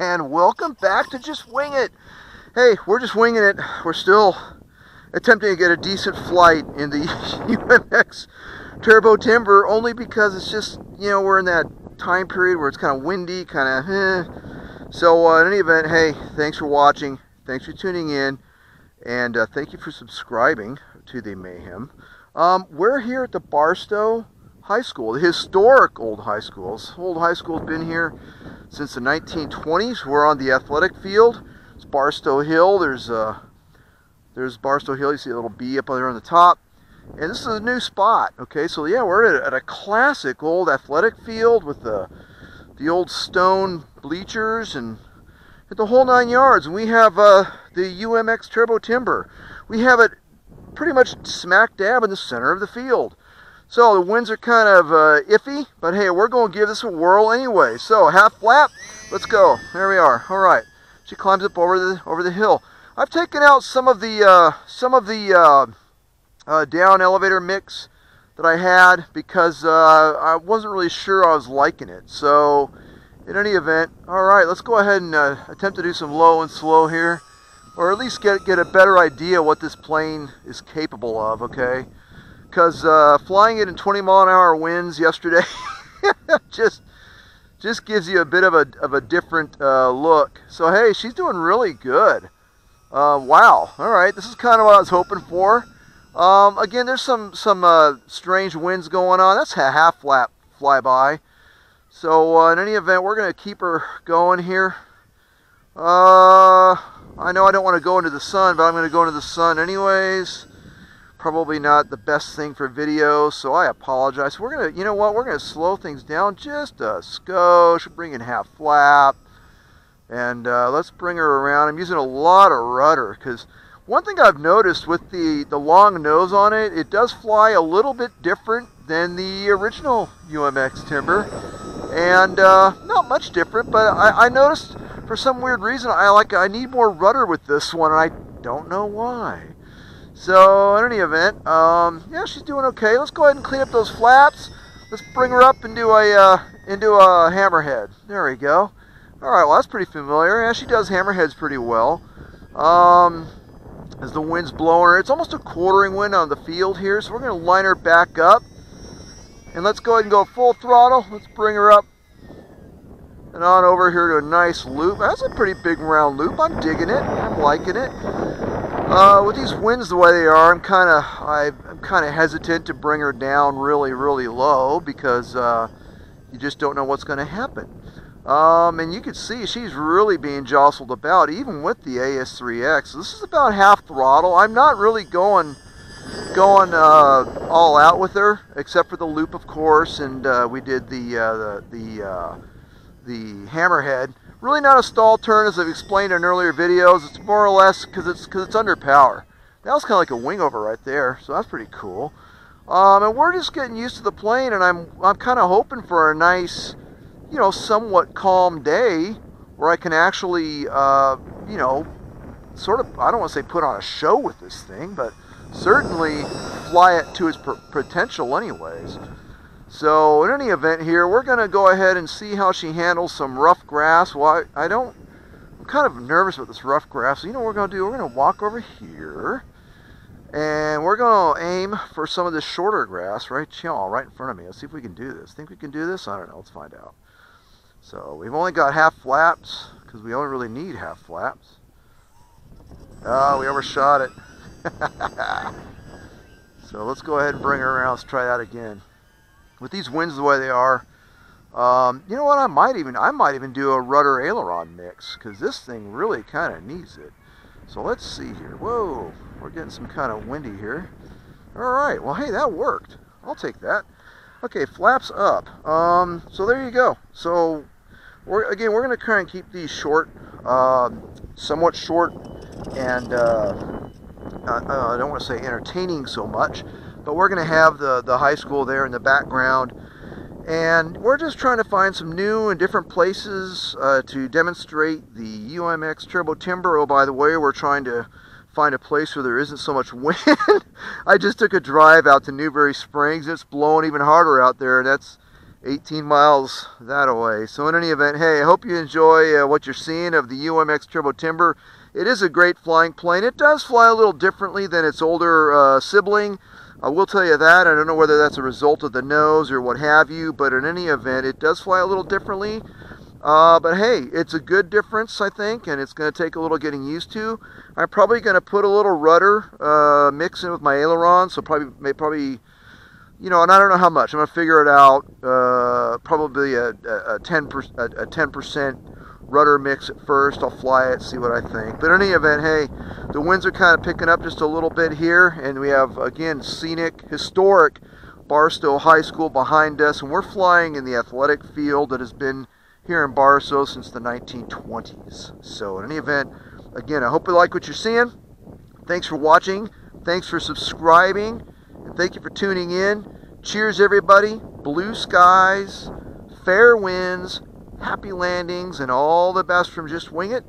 and welcome back to Just Wing It. Hey, we're just winging it. We're still attempting to get a decent flight in the UMX Turbo Timber only because it's just, you know, we're in that time period where it's kind of windy, kind of eh. So uh, in any event, hey, thanks for watching. Thanks for tuning in. And uh, thank you for subscribing to the Mayhem. Um, we're here at the Barstow High School, the historic old high schools. Old high school's been here since the 1920s. We're on the athletic field. It's Barstow Hill. There's uh, there's Barstow Hill. You see a little B up there on the top. And this is a new spot. Okay, so yeah, we're at a, at a classic old athletic field with the the old stone bleachers and the whole nine yards. And we have uh, the UMX Turbo Timber. We have it pretty much smack dab in the center of the field. So the winds are kind of uh, iffy, but hey, we're going to give this a whirl anyway. So half flap, let's go. There we are. All right. She climbs up over the over the hill. I've taken out some of the uh, some of the uh, uh down elevator mix that I had because uh, I wasn't really sure I was liking it. So in any event, all right, let's go ahead and uh, attempt to do some low and slow here, or at least get get a better idea what this plane is capable of. Okay because uh, flying it in 20 mile an hour winds yesterday just just gives you a bit of a, of a different uh, look. So hey, she's doing really good. Uh, wow. All right, this is kind of what I was hoping for. Um, again, there's some some uh, strange winds going on. That's a half flap flyby. So uh, in any event, we're going to keep her going here. Uh, I know I don't want to go into the sun, but I'm going to go into the sun anyways probably not the best thing for video, so I apologize. We're gonna, you know what, we're gonna slow things down just a skosh, bring in half flap, and uh, let's bring her around. I'm using a lot of rudder because one thing I've noticed with the, the long nose on it, it does fly a little bit different than the original UMX Timber, and uh, not much different, but I, I noticed for some weird reason I like I need more rudder with this one, and I don't know why. So in any event, um, yeah, she's doing okay. Let's go ahead and clean up those flaps. Let's bring her up into a uh, into a hammerhead. There we go. All right, well that's pretty familiar. Yeah, she does hammerheads pretty well. Um, as the wind's blowing her, it's almost a quartering wind on the field here, so we're going to line her back up. And let's go ahead and go full throttle. Let's bring her up and on over here to a nice loop. That's a pretty big round loop. I'm digging it. I'm liking it. Uh, with these winds the way they are, I'm kind of I'm kind of hesitant to bring her down really really low because uh, you just don't know what's going to happen. Um, and you can see she's really being jostled about even with the AS3X. This is about half throttle. I'm not really going going uh, all out with her except for the loop of course and uh, we did the uh, the the, uh, the hammerhead Really not a stall turn as I've explained in earlier videos. It's more or less because it's because it's under power. That was kind of like a wing over right there, so that's pretty cool. Um, and we're just getting used to the plane, and I'm I'm kind of hoping for a nice, you know, somewhat calm day where I can actually, uh, you know, sort of I don't want to say put on a show with this thing, but certainly fly it to its potential, anyways. So in any event here, we're going to go ahead and see how she handles some rough grass. Well, I, I don't, I'm kind of nervous with this rough grass. So you know what we're going to do? We're going to walk over here. And we're going to aim for some of this shorter grass right, right in front of me. Let's see if we can do this. Think we can do this? I don't know. Let's find out. So we've only got half flaps because we only really need half flaps. Oh, we overshot it. so let's go ahead and bring her around. Let's try that again with these winds the way they are, um, you know what? I might even I might even do a rudder aileron mix because this thing really kind of needs it. So let's see here. Whoa, we're getting some kind of windy here. All right. Well, hey, that worked. I'll take that. Okay, flaps up. Um, so there you go. So we're again we're going to try and keep these short, uh, somewhat short, and uh, uh, I don't want to say entertaining so much. But we're going to have the, the high school there in the background. And we're just trying to find some new and different places uh, to demonstrate the UMX Turbo Timber. Oh, by the way, we're trying to find a place where there isn't so much wind. I just took a drive out to Newberry Springs. It's blowing even harder out there. And that's 18 miles that away. So in any event, hey, I hope you enjoy uh, what you're seeing of the UMX Turbo Timber. It is a great flying plane. It does fly a little differently than its older uh, sibling. I will tell you that. I don't know whether that's a result of the nose or what have you, but in any event, it does fly a little differently. Uh, but hey, it's a good difference, I think, and it's going to take a little getting used to. I'm probably going to put a little rudder uh, mix in with my aileron, so probably, probably, you know, and I don't know how much. I'm going to figure it out. Uh, probably a, a, 10 a, a 10% rudder mix at first. I'll fly it, see what I think. But in any event, hey, the winds are kind of picking up just a little bit here, and we have again scenic, historic Barstow High School behind us, and we're flying in the athletic field that has been here in Barstow since the 1920s. So in any event, again, I hope you like what you're seeing. Thanks for watching. Thanks for subscribing. And thank you for tuning in. Cheers, everybody. Blue skies, fair winds, happy landings, and all the best from Just Wing It.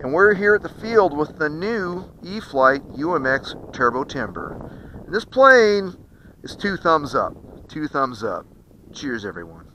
And we're here at the field with the new E-flite UMX Turbo Timber. And this plane is two thumbs up. Two thumbs up. Cheers, everyone.